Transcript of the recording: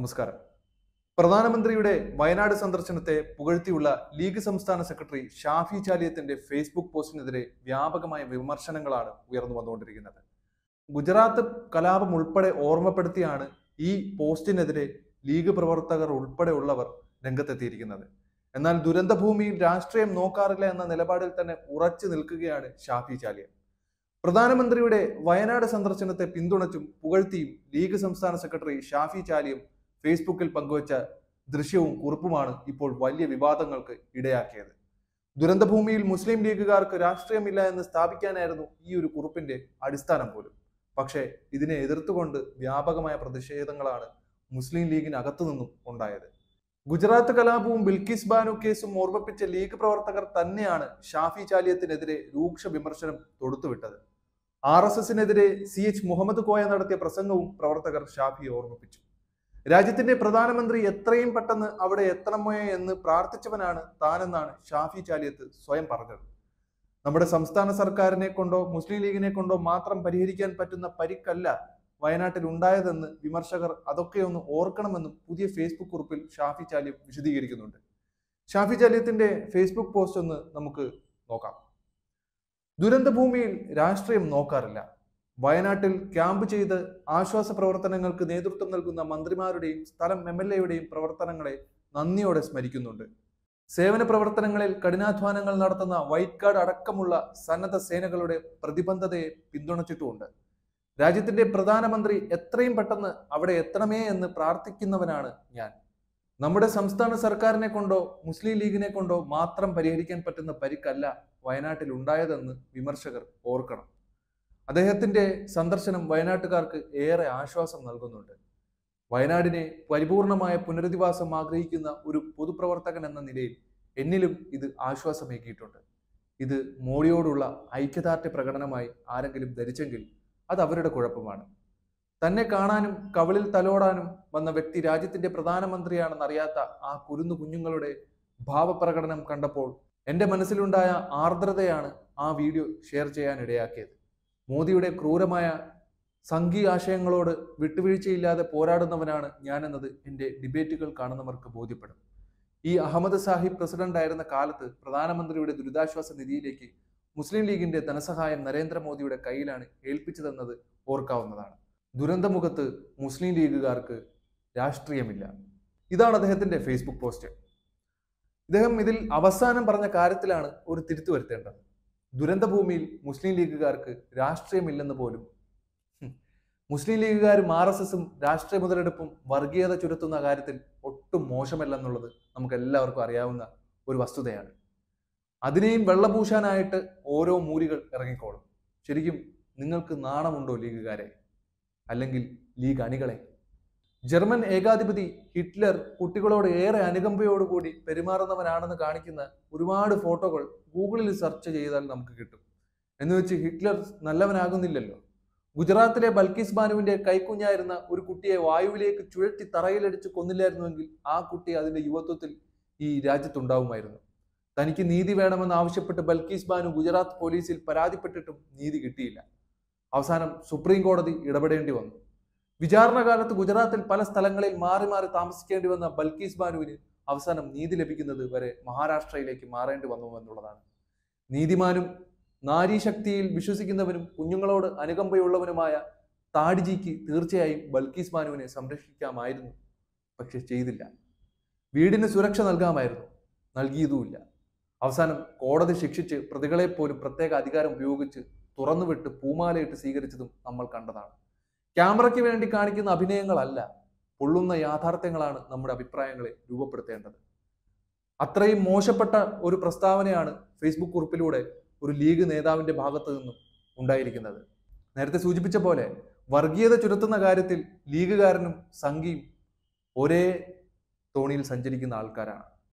നമസ്കാരം. പ്രധാനമന്ത്രിയുടെ വയനാട് സന്ദർശനത്തെ പുകഴ്ത്തിയുള്ള ലീഗ് സംസ്ഥാന സെക്രട്ടറി ഷാഫി ചാലിയത്തിന്റെ ഫേസ്ബുക്ക് പോസ്റ്റിനെതിരെ വ്യാപകമായ വിമർശനങ്ങളാണ് ഉയർന്നു വന്നുകൊണ്ടിരിക്കുന്നത്. ഗുജറാത്ത് കലാപം ഉൾപ്പെടെ ഓർമ്മപ്പെടുത്തിയാണ് ഈ പോസ്റ്റിനെതിരെ ലീഗ് പ്രവർത്തകർ ഉൾപ്പെടെയുള്ളവർ രംഗത്തെത്തിയിരിക്കുന്നത്. എന്നാൽ ദുരന്തഭൂമിയിൽ രാഷ്ട്രീയം നോക്കാറില്ല എന്ന നിലപാടിൽ തന്നെ ഉറച്ചു നിൽക്കുകയാണ് ഷാഫി ചാലിയ പ്രധാനമന്ത്രിയുടെ വയനാട് സന്ദർശനത്തെ പിന്തുണച്ചും പുകഴ്ത്തിയും ലീഗ് സംസ്ഥാന സെക്രട്ടറി ഷാഫി ചാലിയും ഫേസ്ബുക്കിൽ പങ്കുവച്ച ദൃശ്യവും കുറിപ്പുമാണ് ഇപ്പോൾ വലിയ വിവാദങ്ങൾക്ക് ഇടയാക്കിയത്. ദുരന്തഭൂമിയിൽ മുസ്ലിം ലീഗുകാർക്ക് രാഷ്ട്രീയമില്ല എന്ന് സ്ഥാപിക്കാനായിരുന്നു ഈ ഒരു കുറിപ്പിന്റെ അടിസ്ഥാനം പോലും. പക്ഷേ ഇതിനെ എതിർത്തുകൊണ്ട് വ്യാപകമായ പ്രതിഷേധങ്ങളാണ് മുസ്ലിം ലീഗിനകത്തു നിന്നും ഉണ്ടായത്. ഗുജറാത്ത് കലാപവും ബിൽക്കിസ് ബാനു കേസും ഓർമ്മിപ്പിച്ച ലീഗ് പ്രവർത്തകർ തന്നെയാണ് ഷാഫി ചാലിയത്തിനെതിരെ രൂക്ഷ വിമർശനം തൊടുത്തുവിട്ടത്. ആർ എസ് എസിനെതിരെ സി എച്ച് മുഹമ്മദ് കോയ നടത്തിയ പ്രസംഗവും പ്രവർത്തകർ ഷാഫിയെ ഓർമ്മിപ്പിച്ചു. രാജ്യത്തിന്റെ പ്രധാനമന്ത്രി എത്രയും പെട്ടെന്ന് അവിടെ എത്തണമോ എന്ന് പ്രാർത്ഥിച്ചവനാണ് താനെന്നാണ് ഷാഫി ചാലിയത്ത് സ്വയം പറഞ്ഞത്. നമ്മുടെ സംസ്ഥാന സർക്കാരിനെ കൊണ്ടോ മുസ്ലിം ലീഗിനെ കൊണ്ടോ മാത്രം പരിഹരിക്കാൻ പറ്റുന്ന പരിക്കല്ല വയനാട്ടിൽ ഉണ്ടായതെന്ന് വിമർശകർ അതൊക്കെ ഒന്ന് ഓർക്കണമെന്നും പുതിയ ഫേസ്ബുക്ക് കുറിപ്പിൽ ഷാഫി ചാലിയം വിശദീകരിക്കുന്നുണ്ട്. ഷാഫി ചാലിയത്തിന്റെ ഫേസ്ബുക്ക് പോസ്റ്റ് ഒന്ന് നമുക്ക് നോക്കാം. ദുരന്തഭൂമിയിൽ രാഷ്ട്രീയം നോക്കാറില്ല. വയനാട്ടിൽ ക്യാമ്പ് ചെയ്ത് ആശ്വാസ പ്രവർത്തനങ്ങൾക്ക് നേതൃത്വം നൽകുന്ന മന്ത്രിമാരുടെയും സ്ഥലം എം എൽ എയുടെയും പ്രവർത്തനങ്ങളെ നന്ദിയോടെ സ്മരിക്കുന്നുണ്ട്. സേവന പ്രവർത്തനങ്ങളിൽ കഠിനാധ്വാനങ്ങൾ നടത്തുന്ന വൈറ്റ് കാർഡ് അടക്കമുള്ള സന്നദ്ധ സേനകളുടെ പ്രതിബദ്ധതയെ പിന്തുണച്ചിട്ടുമുണ്ട്. രാജ്യത്തിന്റെ പ്രധാനമന്ത്രി എത്രയും പെട്ടെന്ന് അവിടെ എത്തണമേ എന്ന് പ്രാർത്ഥിക്കുന്നവനാണ് ഞാൻ. നമ്മുടെ സംസ്ഥാന സർക്കാരിനെ കൊണ്ടോ മുസ്ലിം ലീഗിനെ കൊണ്ടോ മാത്രം പരിഹരിക്കാൻ പറ്റുന്ന പരിക്കല്ല വയനാട്ടിൽ ഉണ്ടായതെന്ന് വിമർശകർ ഓർക്കണം. അദ്ദേഹത്തിന്റെ സന്ദർശനം വയനാട്ടുകാർക്ക് ഏറെ ആശ്വാസം നൽകുന്നുണ്ട്. വയനാടിനെ പരിപൂർണമായ പുനരധിവാസം ആഗ്രഹിക്കുന്ന ഒരു പൊതുപ്രവർത്തകൻ എന്ന നിലയിൽ എന്നിലും ഇത് ആശ്വാസമേകിയിട്ടുണ്ട്. ഇത് മോഡിയോടുള്ള ഐക്യദാർഢ്യ പ്രകടനമായി ആരെങ്കിലും ധരിച്ചെങ്കിൽ അത് അവരുടെ കുഴപ്പമാണ്. തന്നെ കാണാനും കവളിൽ തലോടാനും വന്ന വ്യക്തി രാജ്യത്തിന്റെ പ്രധാനമന്ത്രിയാണെന്നറിയാത്ത ആ കുരുന്നു കുഞ്ഞുങ്ങളുടെ ഭാവപ്രകടനം കണ്ടപ്പോൾ എന്റെ മനസ്സിലുണ്ടായ ആർദ്രതയാണ് ആ വീഡിയോ ഷെയർ ചെയ്യാൻ ഇടയാക്കിയത് മോദിയുടെ ക്രൂരമായ സംഘീയ ആശയങ്ങളോട് വിട്ടുവീഴ്ചയില്ലാതെ പോരാടുന്നവനാണ് ഞാനെന്നത് എന്റെ ഡിബേറ്റുകൾ കാണുന്നവർക്ക് ബോധ്യപ്പെടും. ഈ അഹമ്മദ് സാഹിബ് പ്രസിഡന്റ് ആയിരുന്ന കാലത്ത് പ്രധാനമന്ത്രിയുടെ ദുരിതാശ്വാസ നിധിയിലേക്ക് മുസ്ലിം ലീഗിന്റെ ധനസഹായം നരേന്ദ്രമോദിയുടെ കയ്യിലാണ് ഏൽപ്പിച്ചതെന്നത് ഓർക്കാവുന്നതാണ്. ദുരന്തമുഖത്ത് മുസ്ലിം ലീഗുകാർക്ക് രാഷ്ട്രീയമില്ല. ഇതാണ് അദ്ദേഹത്തിന്റെ ഫേസ്ബുക്ക് പോസ്റ്റ്. ഇദ്ദേഹം ഇതിൽ അവസാനം പറഞ്ഞ കാര്യത്തിലാണ് ഒരു തിരുത്തു വരുത്തേണ്ടത്. ദുരന്തഭൂമിയിൽ മുസ്ലിം ലീഗുകാർക്ക് രാഷ്ട്രീയമില്ലെന്ന് പോലും. മുസ്ലിം ലീഗുകാരും ആർ എസ് എസും രാഷ്ട്രീയ മുതലെടുപ്പും വർഗീയത ചുരുത്തുന്ന കാര്യത്തിൽ ഒട്ടും മോശമല്ലെന്നുള്ളത് നമുക്ക് എല്ലാവർക്കും അറിയാവുന്ന ഒരു വസ്തുതയാണ്. അതിനെയും വെള്ളപൂശാനായിട്ട് ഓരോ മൂരികൾ ഇറങ്ങിക്കോളും. ശരിക്കും നിങ്ങൾക്ക് നാണമുണ്ടോ ലീഗുകാരെ? അല്ലെങ്കിൽ ലീഗ് അണികളെ? ജർമ്മൻ ഏകാധിപതി ഹിറ്റ്ലർ കുട്ടികളോട് ഏറെ അനുകമ്പയോടുകൂടി പെരുമാറുന്നവനാണെന്ന് കാണിക്കുന്ന ഒരുപാട് ഫോട്ടോകൾ ഗൂഗിളിൽ സെർച്ച് ചെയ്താൽ നമുക്ക് കിട്ടും. എന്ന് വെച്ച് ഹിറ്റ്ലർ നല്ലവനാകുന്നില്ലല്ലോ. ഗുജറാത്തിലെ ബൽക്കീസ് ബാനുവിന്റെ കൈക്കുഞ്ഞായിരുന്ന ഒരു കുട്ടിയെ വായുവിലേക്ക് ചുഴറ്റി തറയിലടിച്ച് കൊന്നില്ലായിരുന്നുവെങ്കിൽ ആ കുട്ടി അതിന്റെ യുവത്വത്തിൽ ഈ രാജ്യത്തുണ്ടാവുമായിരുന്നു. തനിക്ക് നീതി വേണമെന്ന് ആവശ്യപ്പെട്ട് ബൽക്കീസ് ബാനു ഗുജറാത്ത് പോലീസിൽ പരാതിപ്പെട്ടിട്ടും നീതി കിട്ടിയില്ല. അവസാനം സുപ്രീം കോടതി ഇടപെടേണ്ടി വന്നു. വിചാരണ കാലത്ത് ഗുജറാത്തിൽ പല സ്ഥലങ്ങളിൽ മാറി മാറി താമസിക്കേണ്ടി വന്ന ബൽക്കീസ് ബാനുവിന് അവസാനം നീതി ലഭിക്കുന്നത് വരെ മഹാരാഷ്ട്രയിലേക്ക് മാറേണ്ടി വന്നു എന്നുള്ളതാണ്. നീതിമാനും നാരീശക്തിയിൽ വിശ്വസിക്കുന്നവനും കുഞ്ഞുങ്ങളോട് അനുകമ്പയുള്ളവനുമായ താടിജിക്ക് തീർച്ചയായും ബൽക്കീസ് ബാനുവിനെ സംരക്ഷിക്കാമായിരുന്നു. പക്ഷെ ചെയ്തില്ല. വീടിന് സുരക്ഷ നൽകാമായിരുന്നു. നൽകിയതുമില്ല. അവസാനം കോടതി ശിക്ഷിച്ച് പ്രതികളെ പോലും പ്രത്യേക അധികാരം ഉപയോഗിച്ച് തുറന്നുവിട്ട് പൂമാലയിട്ട് സ്വീകരിച്ചതും നമ്മൾ കണ്ടതാണ്. ക്യാമറയ്ക്ക് വേണ്ടി കാണിക്കുന്ന അഭിനയങ്ങളല്ല പൊള്ളുന്ന യാഥാർത്ഥ്യങ്ങളാണ് നമ്മുടെ അഭിപ്രായങ്ങളെ രൂപപ്പെടുത്തേണ്ടത്. അത്രയും മോശപ്പെട്ട ഒരു പ്രസ്താവനയാണ് ഫേസ്ബുക്ക് കുറിപ്പിലൂടെ ഒരു ലീഗ് നേതാവിന്റെ ഭാഗത്തു നിന്നും ഉണ്ടായിരിക്കുന്നത്. നേരത്തെ സൂചിപ്പിച്ച പോലെ വർഗീയത ചുരത്തുന്ന കാര്യത്തിൽ ലീഗുകാരനും സംഘിയും ഒരേ തോണിയിൽ സഞ്ചരിക്കുന്ന ആൾക്കാരാണ്.